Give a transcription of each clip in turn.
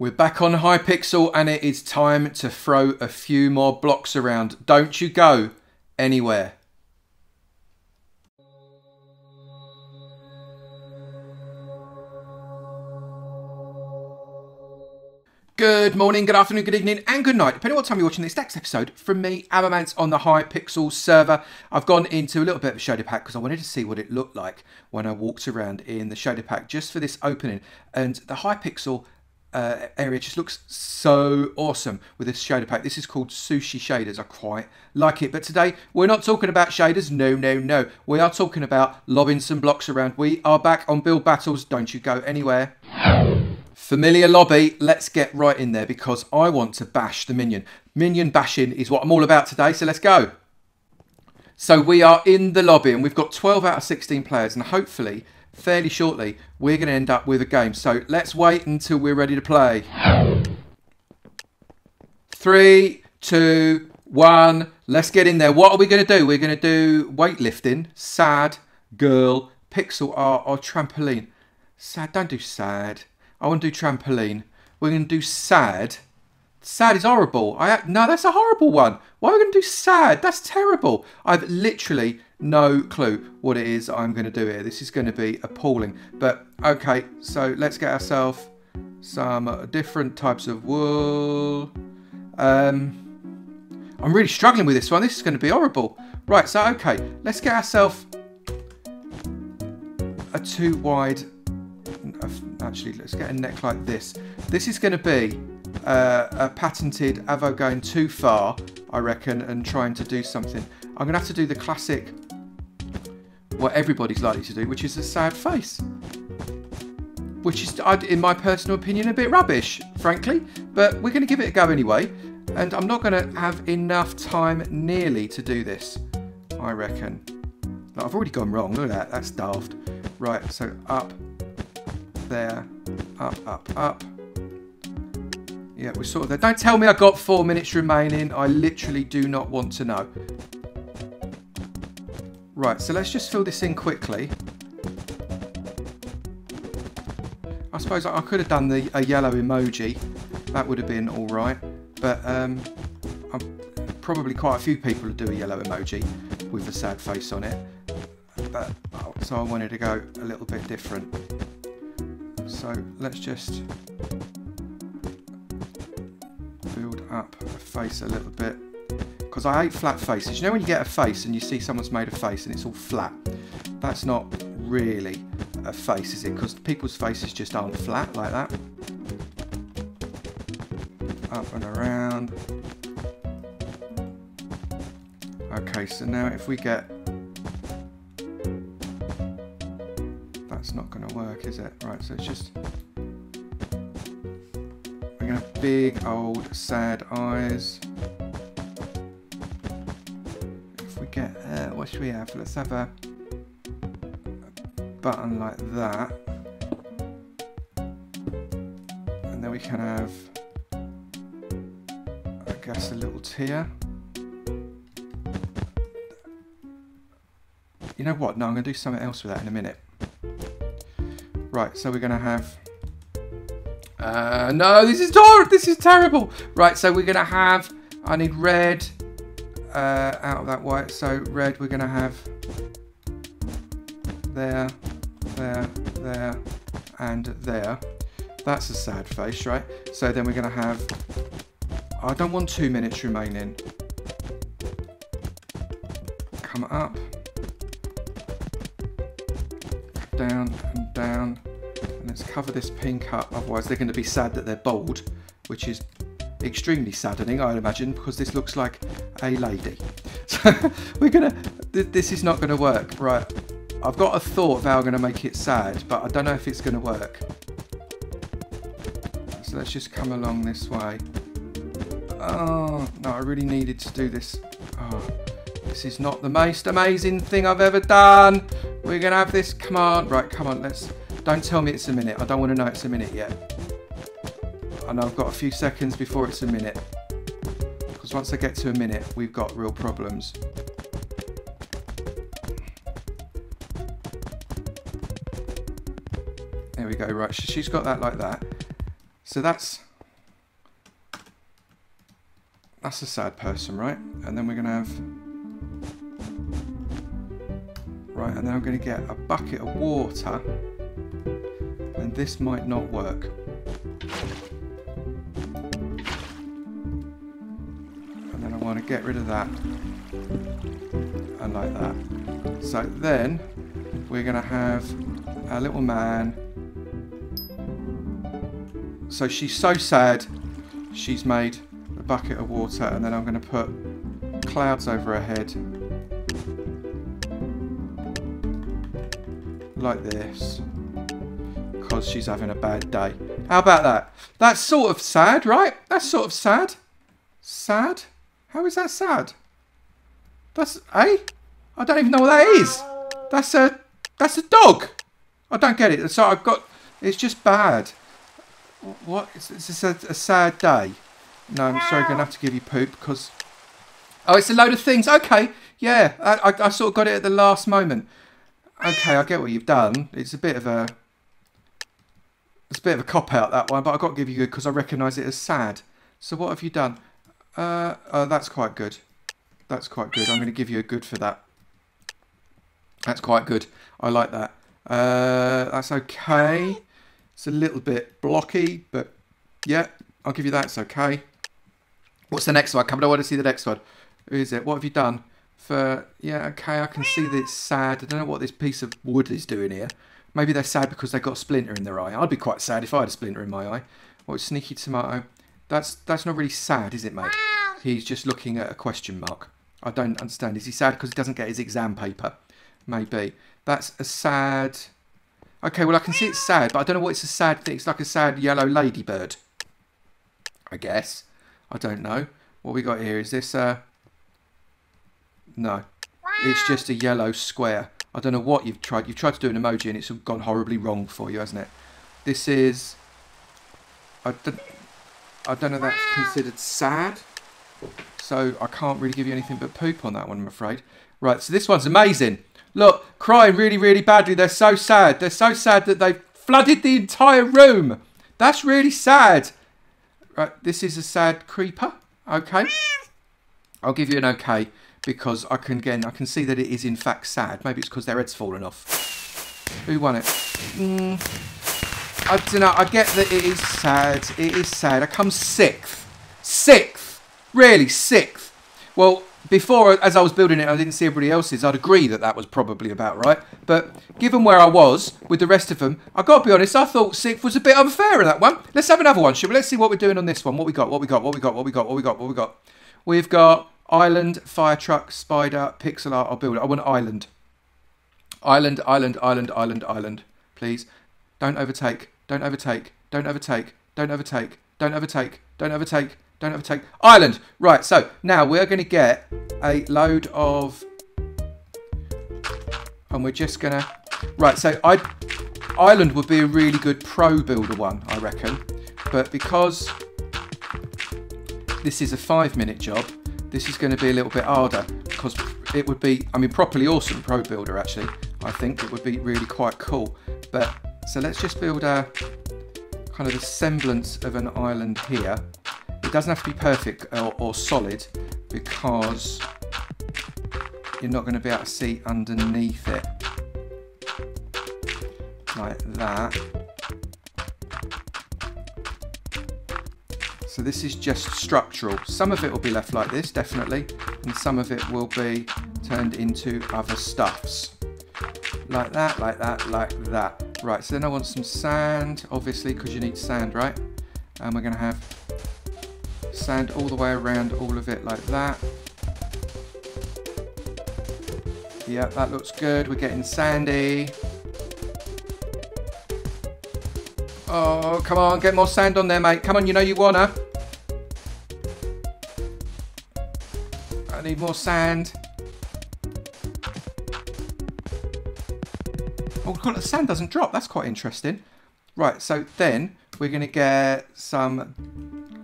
We're back on Hypixel and it is time to throw a few more blocks around. Don't you go anywhere. Good morning, good afternoon, good evening, and good night, depending on what time you're watching this next episode from me, Avomance, on the Hypixel server. I've gone into a little bit of a shader pack because I wanted to see what it looked like when I walked around in the shader pack just for this opening. And the Hypixel uh, area just looks so awesome with this shader pack. This is called Sushi Shaders. I quite like it. But today, we're not talking about shaders. No, no, no. We are talking about lobbing some blocks around. We are back on Build Battles. Don't you go anywhere. Familiar lobby, let's get right in there because I want to bash the minion. Minion bashing is what I'm all about today, so let's go. So we are in the lobby and we've got 12 out of 16 players and hopefully, fairly shortly, we're going to end up with a game. So let's wait until we're ready to play. Three, two, one, let's get in there. What are we going to do? We're going to do weightlifting, sad, girl, pixel art or trampoline. Sad, don't do sad. I want to do trampoline. We're going to do sad. Sad is horrible. I no, that's a horrible one. Why are we going to do sad? That's terrible. I've literally no clue what it is I'm going to do here. This is going to be appalling. But okay, so let's get ourselves some different types of wool. Um, I'm really struggling with this one. This is going to be horrible. Right, so okay, let's get ourselves a too wide actually let's get a neck like this this is going to be uh, a patented avo going too far I reckon and trying to do something I'm gonna have to do the classic what everybody's likely to do which is a sad face which is in my personal opinion a bit rubbish frankly but we're going to give it a go anyway and I'm not going to have enough time nearly to do this I reckon I've already gone wrong look at that that's daft right so up there. Up, up, up. Yeah, we're sort of there. Don't tell me I got four minutes remaining. I literally do not want to know. Right, so let's just fill this in quickly. I suppose I could have done the a yellow emoji. That would have been all right. But um, probably quite a few people do a yellow emoji with a sad face on it. But, so I wanted to go a little bit different. So let's just build up a face a little bit. Because I hate flat faces. You know when you get a face and you see someone's made a face and it's all flat? That's not really a face, is it? Because people's faces just aren't flat like that. Up and around. Okay, so now if we get that's not going to work, is it? Right, so it's just... We're going to have big, old, sad eyes. We have? Let's have a, button like that. And then we can have... I guess a little tier. You know what? No, I'm going to do something else with that in a minute. Right, so we're going to have... Uh, no, this is. This is terrible. Right, so we're going to have... I need red uh, out of that white. So red we're going to have there, there, there, and there. That's a sad face, right? So then we're going to have... I don't want two minutes remaining. Come up. Down and down And let's cover this pink up, otherwise they're going to be sad that they're bold, which is extremely saddening, I imagine, because this looks like a lady. So we're gonna, th this is not gonna work. Right, I've got a thought of how I'm gonna make it sad, but I don't know if it's gonna work. So let's just come along this way. Oh, no, I really needed to do this. Oh, this is not the most amazing thing I've ever done. We're gonna have this, come on. Right, come on, let's don't tell me it's a minute. I don't want to know it's a minute yet. I know I've got a few seconds before it's a minute because once I get to a minute, we've got real problems. There we go, right, she's got that like that. So that's, that's a sad person, right? And then we're gonna have, right, and then I'm gonna get a bucket of water and this might not work. Want to get rid of that. And like that. So then, we're going to have a little man. So she's so sad, she's made a bucket of water, and then I'm going to put clouds over her head. Like this. Because she's having a bad day. How about that? That's sort of sad, right? That's sort of sad. Sad? How is that sad? That's, eh? I don't even know what that is. That's a, that's a dog. I don't get it. So I've got, it's just bad. What? Is this a, a sad day? No, I'm sorry, I'm going to have to give you poop because... Oh, it's a load of things. Okay, yeah, I, I, I sort of got it at the last moment. Okay, I get what you've done. It's a bit of a... It's a bit of a cop-out, that one, but I've got to give you good because I recognise it as sad. So what have you done? Uh, uh, that's quite good. That's quite good. I'm going to give you a good for that. That's quite good. I like that. Uh, that's okay. It's a little bit blocky, but yeah, I'll give you that. It's okay. What's the next one? Come on, I want to see the next one. Who is it? What have you done? For yeah, okay, I can see that it's sad. I don't know what this piece of wood is doing here. Maybe they're sad because they got a splinter in their eye. I'd be quite sad if I had a splinter in my eye. What sneaky tomato? That's that's not really sad, is it, mate? He's just looking at a question mark. I don't understand. Is he sad because he doesn't get his exam paper? Maybe. That's a sad... Okay, well, I can see it's sad, but I don't know what it's a sad thing. It's like a sad yellow ladybird. I guess. I don't know. What we got here? Is this a... No. It's just a yellow square. I don't know what you've tried. You've tried to do an emoji and it's gone horribly wrong for you, hasn't it? This is... I don't, I don't know if that's considered sad. So I can't really give you anything but poop on that one, I'm afraid. Right, so this one's amazing. Look, crying really, really badly. They're so sad. They're so sad that they've flooded the entire room. That's really sad. Right, this is a sad creeper. Okay. I'll give you an okay because I can again I can see that it is in fact sad. Maybe it's because their head's fallen off. Who won it? Mm, I don't know. I get that it is sad. It is sad. I come sixth. Sixth. Really sixth. Well, before, as I was building it, I didn't see everybody else's. I'd agree that that was probably about right. But given where I was with the rest of them, I got to be honest. I thought sixth was a bit unfair in that one. Let's have another one, shall we? Let's see what we're doing on this one. What we got? What we got? What we got? What we got? What we got? What we got? We've got island, fire truck, spider, pixel art. I'll build. I want island. Island, island, island, island, island. Please, don't overtake. Don't overtake. Don't overtake. Don't overtake. Don't overtake. Don't overtake. Don't overtake. Island. Right, so now we're going to get a load of... And we're just going to... Right, so I, Island would be a really good pro builder one, I reckon. But because this is a five minute job, this is going to be a little bit harder because it would be, I mean, properly awesome pro builder actually. I think it would be really quite cool. But so let's just build a kind of a semblance of an island here. It doesn't have to be perfect or, or solid because you're not going to be able to see underneath it like that. So this is just structural. Some of it will be left like this, definitely, and some of it will be turned into other stuffs. Like that, like that, like that. Right, so then I want some sand, obviously, because you need sand, right? And we're going to have sand all the way around all of it like that. Yeah, that looks good. We're getting sandy. Oh, come on, get more sand on there, mate. Come on, you know you wanna. I need more sand. Oh, the sand doesn't drop. That's quite interesting. Right, so then we're going to get some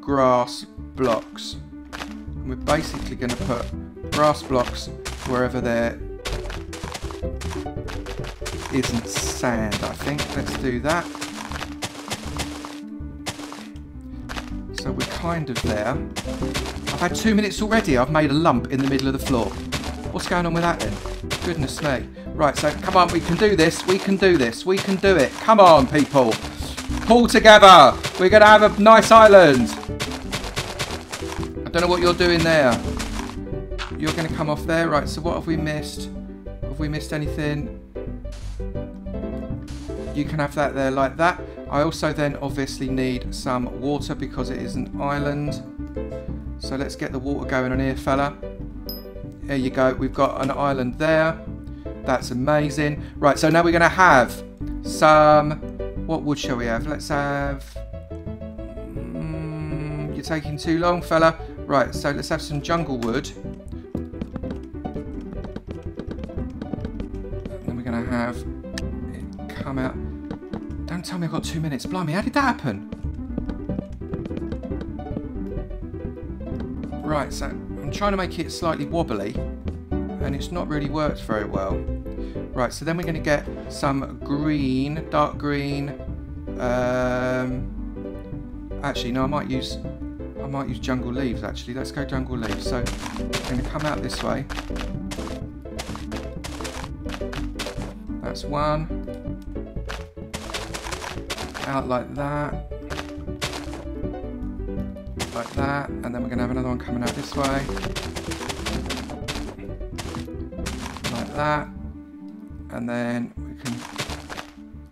grass blocks. And we're basically going to put grass blocks wherever there isn't sand, I think. Let's do that. So we're kind of there. I've had two minutes already. I've made a lump in the middle of the floor. What's going on with that then? Goodness me. Right, so come on, we can do this. We can do this. We can do it. Come on, people. Pull together. We're going to have a nice island. I don't know what you're doing there. You're going to come off there. Right, so what have we missed? Have we missed anything? You can have that there like that. I also then obviously need some water because it is an island. So let's get the water going on here, fella. There you go. We've got an island there. That's amazing. Right, so now we're going to have some... What wood shall we have? Let's have... Mm, you're taking too long, fella. Right, so let's have some jungle wood. Then we're going to have it come out. Don't tell me I've got two minutes. Blimey, how did that happen? Right, so I'm trying to make it slightly wobbly and it's not really worked very well. Right, so then we're going to get some green, dark green. Um, actually, no, I might use I might use jungle leaves actually. Let's go jungle leaves. So I'm going to come out this way. That's one. Out like that. Like that. And then we're going to have another one coming out this way. Like that. And then we can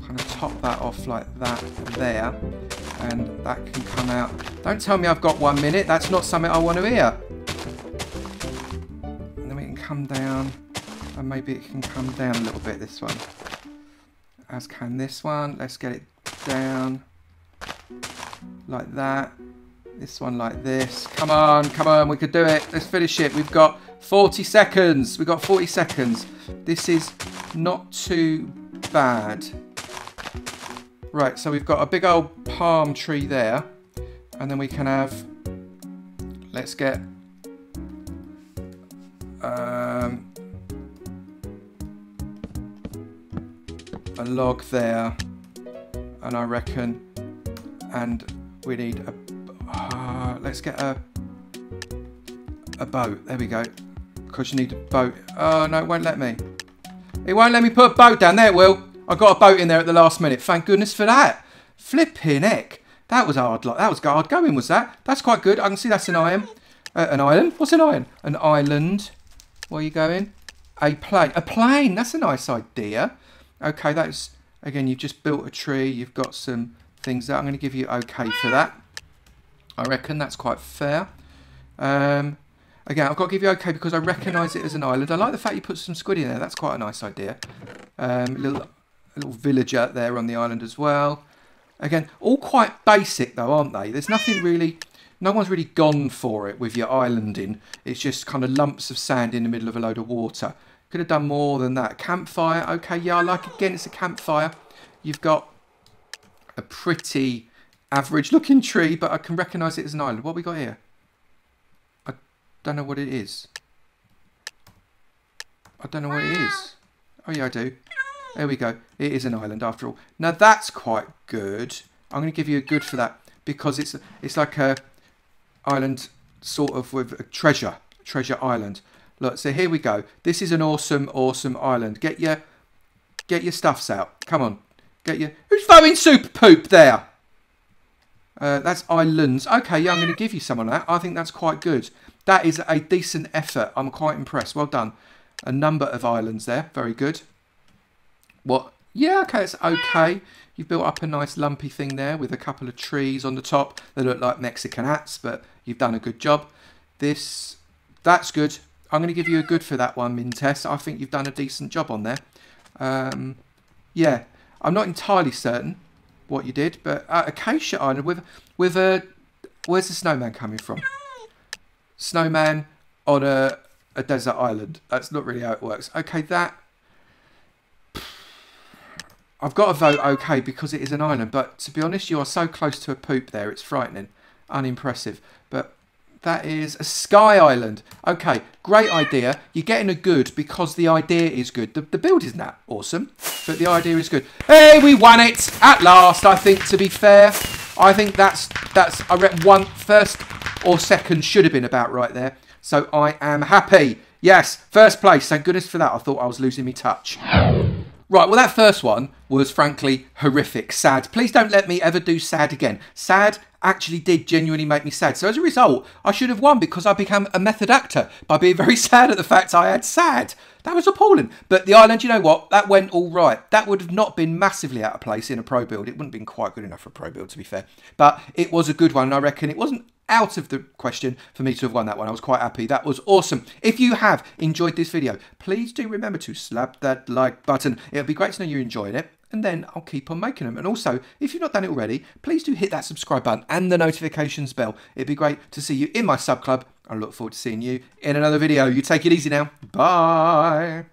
kind of top that off like that there. And that can come out don't tell me I've got one minute. That's not something I want to hear. And then we can come down. And maybe it can come down a little bit, this one. As can this one. Let's get it down. Like that. This one like this. Come on, come on. We could do it. Let's finish it. We've got 40 seconds. We've got 40 seconds. This is not too bad. Right, so we've got a big old palm tree there and then we can have let's get um, a log there and I reckon and we need a uh, let's get a a boat. There we go. Because you need a boat. Oh no it won't let me it won't let me put a boat down there will I got a boat in there at the last minute thank goodness for that flipping heck that was hard. That was hard going, was that? That's quite good. I can see that's an iron. Uh, an island? What's an iron? An island. Where are you going? A plane. A plane. That's a nice idea. Okay, that's... Again, you've just built a tree. You've got some things there. I'm going to give you okay for that. I reckon that's quite fair. Um, again, I've got to give you okay because I recognise it as an island. I like the fact you put some squid in there. That's quite a nice idea. Um, a little, little villager there on the island as well. Again, all quite basic though, aren't they? There's nothing really, no one's really gone for it with your islanding. It's just kind of lumps of sand in the middle of a load of water. Could have done more than that. Campfire, okay, yeah, I like again, it's a campfire. You've got a pretty average looking tree, but I can recognise it as an island. What we got here? Don't know what it is. I don't know what it is. Oh yeah, I do. There we go. It is an island after all. Now that's quite good. I'm going to give you a good for that because it's it's like a island sort of with a treasure, treasure island. Look, so here we go. This is an awesome, awesome island. Get your get your stuffs out. Come on, get your. Who's throwing super poop there? Uh, that's islands. Okay, yeah, I'm going to give you some of that. I think that's quite good. That is a decent effort. I'm quite impressed. Well done. A number of islands there. Very good. What? Yeah, okay, it's okay. You've built up a nice lumpy thing there with a couple of trees on the top. They look like Mexican hats, but you've done a good job. This, that's good. I'm going to give you a good for that one, Mintess. I think you've done a decent job on there. Um, yeah, I'm not entirely certain what you did, but uh, Acacia Island with with a where's the snowman coming from? Snowman on a a desert island. That's not really how it works. Okay, that I've got to vote okay because it is an island, but to be honest, you are so close to a poop there, it's frightening. Unimpressive. But that is a sky island. Okay, great idea. You're getting a good because the idea is good. The, the build isn't that awesome, but the idea is good. Hey, we won it at last, I think, to be fair. I think that's that's I reckon one first or second should have been about right there. So I am happy. Yes, first place. Thank goodness for that. I thought I was losing my touch. Right, well, that first one was frankly horrific, sad. Please don't let me ever do sad again. Sad actually did genuinely make me sad. So as a result, I should have won because I became a method actor by being very sad at the fact I had sad. That was appalling. But the island, you know what? That went all right. That would have not been massively out of place in a pro build. It wouldn't have been quite good enough for a pro build, to be fair. But it was a good one. And I reckon it wasn't out of the question for me to have won that one. I was quite happy. That was awesome. If you have enjoyed this video, please do remember to slap that like button. It would be great to know you enjoyed it. And then I'll keep on making them. And also, if you've not done it already, please do hit that subscribe button and the notifications bell. It'd be great to see you in my sub club. I look forward to seeing you in another video. You take it easy now. Bye.